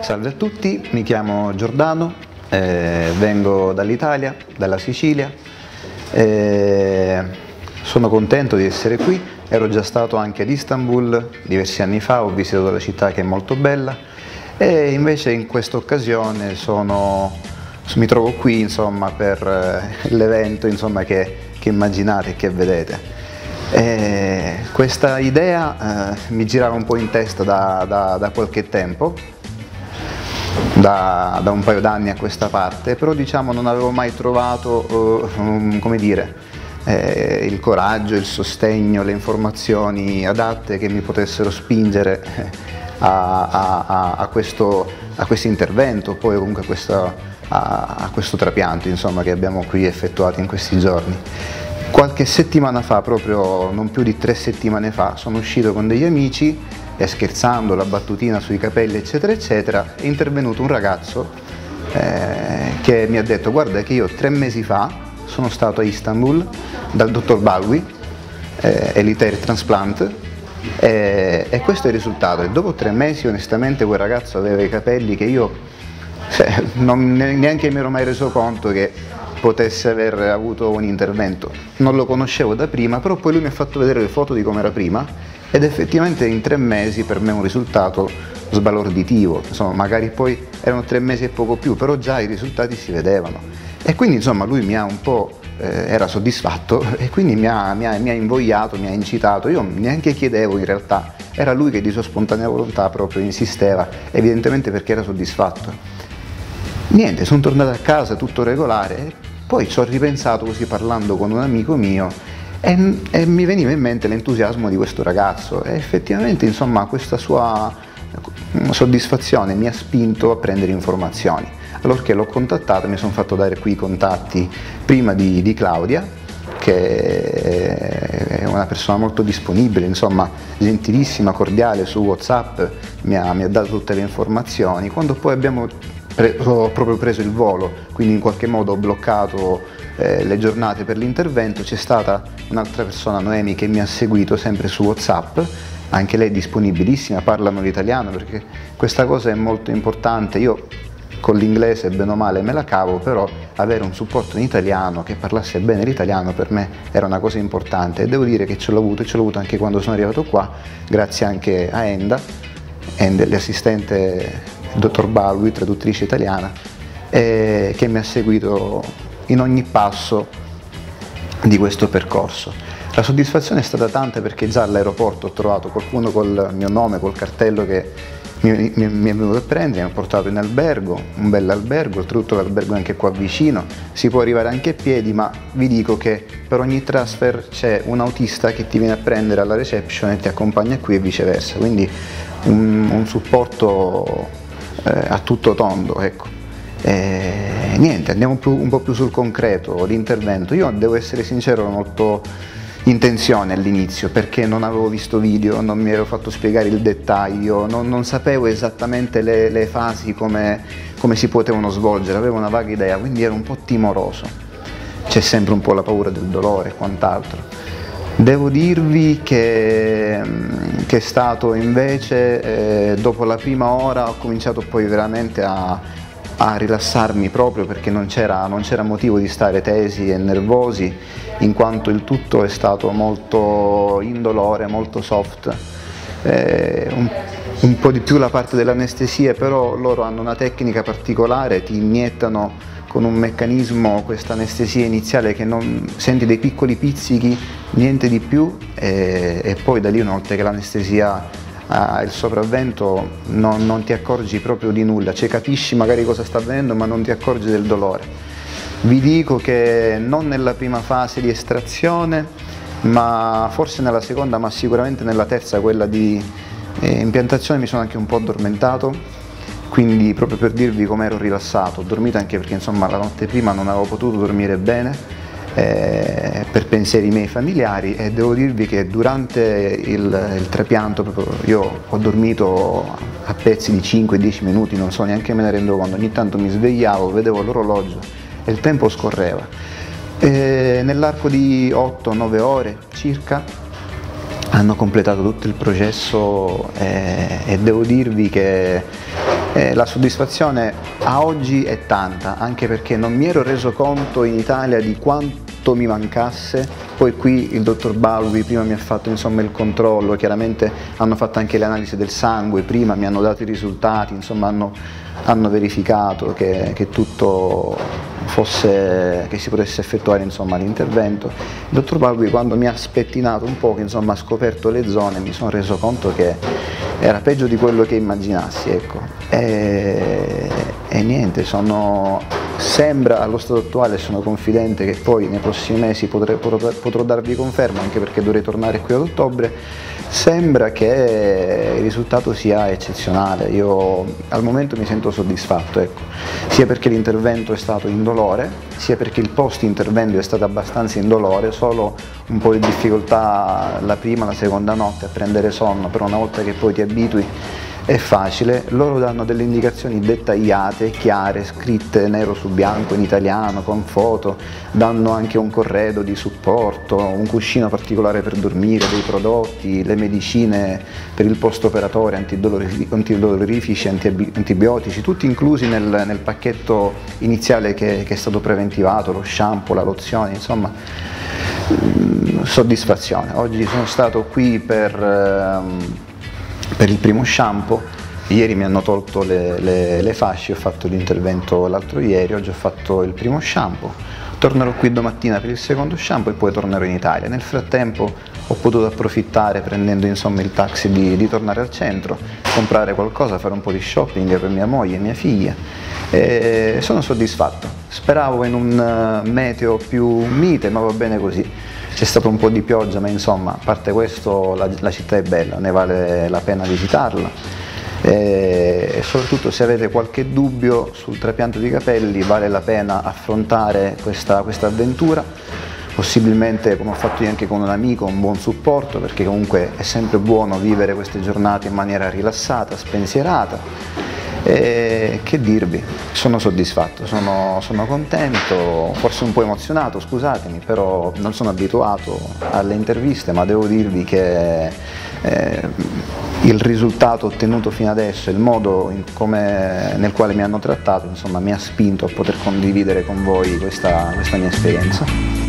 Salve a tutti, mi chiamo Giordano, eh, vengo dall'Italia, dalla Sicilia, eh, sono contento di essere qui, ero già stato anche ad Istanbul diversi anni fa, ho visitato la città che è molto bella e invece in questa occasione sono, mi trovo qui insomma, per eh, l'evento che, che immaginate e che vedete. E questa idea eh, mi girava un po' in testa da, da, da qualche tempo, da, da, un paio d'anni a questa parte, però diciamo non avevo mai trovato, uh, um, come dire, eh, il coraggio, il sostegno, le informazioni adatte che mi potessero spingere a, a, a, a questo, intervento, poi comunque a questo, a, questo trapianto insomma, che abbiamo qui effettuato in questi giorni. Qualche settimana fa, proprio non più di tre settimane fa, sono uscito con degli amici e scherzando, la battutina sui capelli eccetera eccetera, è intervenuto un ragazzo eh, che mi ha detto guarda che io tre mesi fa sono stato a Istanbul dal dottor Balwi, eh, Elitair Transplant, eh, e questo è il risultato. E dopo tre mesi onestamente quel ragazzo aveva i capelli che io cioè, non, neanche mi ero mai reso conto che potesse aver avuto un intervento. Non lo conoscevo da prima, però poi lui mi ha fatto vedere le foto di come era prima ed effettivamente in tre mesi per me è un risultato sbalorditivo, insomma magari poi erano tre mesi e poco più, però già i risultati si vedevano. E quindi insomma lui mi ha un po', eh, era soddisfatto e quindi mi ha, mi, ha, mi ha invogliato, mi ha incitato, io neanche chiedevo in realtà, era lui che di sua spontanea volontà proprio insisteva, evidentemente perché era soddisfatto. Niente, sono tornato a casa tutto regolare poi ci ho ripensato così parlando con un amico mio e, e mi veniva in mente l'entusiasmo di questo ragazzo e effettivamente insomma questa sua soddisfazione mi ha spinto a prendere informazioni. Allora che l'ho contattato mi sono fatto dare qui i contatti prima di, di Claudia che è una persona molto disponibile, insomma gentilissima, cordiale su Whatsapp, mi ha, mi ha dato tutte le informazioni. Quando poi abbiamo pre- ho proprio preso il volo, quindi in qualche modo ho bloccato eh, le giornate per l'intervento, c'è stata un'altra persona, Noemi, che mi ha seguito sempre su Whatsapp, anche lei disponibilissima, parlano l'italiano perché questa cosa è molto importante, io con l'inglese bene o male me la cavo, però avere un supporto in italiano che parlasse bene l'italiano per me era una cosa importante. E devo dire che ce l'ho avuto e ce l'ho avuto anche quando sono arrivato qua, grazie anche a Enda, Enda l'assistente dottor Balwi, traduttrice italiana, eh, che mi ha seguito in ogni passo di questo percorso. La soddisfazione è stata tanta perché già all'aeroporto ho trovato qualcuno col mio nome, col cartello che mi, mi, mi, è venuto a prendere, mi ha portato in albergo, un bel albergo, oltretutto l'albergo è anche qua vicino, si può arrivare anche a piedi, ma vi dico che per ogni transfer c'è un autista che ti viene a prendere alla reception e ti accompagna qui e viceversa, quindi un, un supporto eh, a tutto tondo. Ecco. E, niente, andiamo più, un po' più sul concreto, l'intervento. Io devo essere sincero, molto in tensione all'inizio perché non avevo visto video, non mi ero fatto spiegare il dettaglio, non, non sapevo esattamente le, le fasi come, come, si potevano svolgere, avevo una vaga idea, quindi ero un po' timoroso. C'è sempre un po' la paura del dolore e quant'altro. Devo dirvi che, mm, che è stato invece, eh, dopo la prima ora ho cominciato poi veramente a, a rilassarmi proprio perché non c'era, motivo di stare tesi e nervosi in quanto il tutto è stato molto indolore, molto soft. Eh, un, un po' di più la parte dell'anestesia, però loro hanno una tecnica particolare, ti iniettano con un meccanismo, questa anestesia iniziale che non senti dei piccoli pizzichi, niente di più e, e poi da lì una volta che l'anestesia ha il sopravvento non, non, ti accorgi proprio di nulla, cioè capisci magari cosa sta avvenendo ma non ti accorgi del dolore. Vi dico che non nella prima fase di estrazione, ma forse nella seconda, ma sicuramente nella terza, quella di eh, impiantazione, mi sono anche un po' addormentato quindi proprio per dirvi come ero rilassato, ho dormito anche perché insomma la notte prima non avevo potuto dormire bene eh, per pensieri miei familiari e devo dirvi che durante il, il trapianto io ho dormito a pezzi di 5-10 minuti, non so neanche me ne rendo conto, ogni tanto mi svegliavo, vedevo l'orologio e il tempo scorreva. nell'arco di 8-9 ore circa hanno completato tutto il processo eh, e devo dirvi che Eh, la soddisfazione a oggi è tanta, anche perché non mi ero reso conto in Italia di quanto mi mancasse, poi qui il dottor Balbi prima mi ha fatto insomma, il controllo, chiaramente hanno fatto anche le analisi del sangue, prima mi hanno dato i risultati, insomma hanno, hanno verificato che, che tutto fosse, che si potesse effettuare l'intervento. Il dottor Balbi quando mi ha spettinato un po', insomma, ha scoperto le zone, mi sono reso conto che era peggio di quello che immaginassi. Ecco. E, e niente, sono, sembra allo stato attuale, sono confidente che poi nei prossimi mesi potrei, potrò, potrò darvi conferma, anche perché dovrei tornare qui ad ottobre, Sembra che il risultato sia eccezionale, io al momento mi sento soddisfatto, ecco. sia perché l'intervento è stato indolore, sia perché il post intervento è stato abbastanza indolore, solo un po' di difficoltà la prima, la seconda notte a prendere sonno, però una volta che poi ti abitui è facile, loro danno delle indicazioni dettagliate, chiare, scritte nero su bianco in italiano, con foto, danno anche un corredo di supporto, un cuscino particolare per dormire, dei prodotti, le medicine per il post operatorio, antidolorifici, antibiotici, tutti inclusi nel, nel pacchetto iniziale che, che, è stato preventivato, lo shampoo, la lozione, insomma mm, soddisfazione. Oggi sono stato qui per... Per il primo shampoo. Ieri mi hanno tolto le, le, le fasce, ho fatto l'intervento l'altro ieri, oggi ho fatto il primo shampoo. Tornerò qui domattina per il secondo shampoo e poi tornerò in Italia. Nel frattempo ho potuto approfittare prendendo insomma il taxi di, di tornare al centro, comprare qualcosa, fare un po' di shopping per mia moglie e mia figlia e sono soddisfatto. Speravo in un eh, meteo più mite ma va bene così c'è stato un po' di pioggia, ma insomma, a parte questo la, la città è bella, ne vale la pena visitarla. E soprattutto se avete qualche dubbio sul trapianto di capelli vale la pena affrontare questa, questa avventura possibilmente come ho fatto io anche con un amico un buon supporto perché comunque è sempre buono vivere queste giornate in maniera rilassata, spensierata e che dirvi, sono soddisfatto, sono, sono, contento, forse un po' emozionato, scusatemi, però non sono abituato alle interviste, ma devo dirvi che eh, il risultato ottenuto fino adesso, il modo come, nel quale mi hanno trattato, insomma, mi ha spinto a poter condividere con voi questa, questa mia esperienza.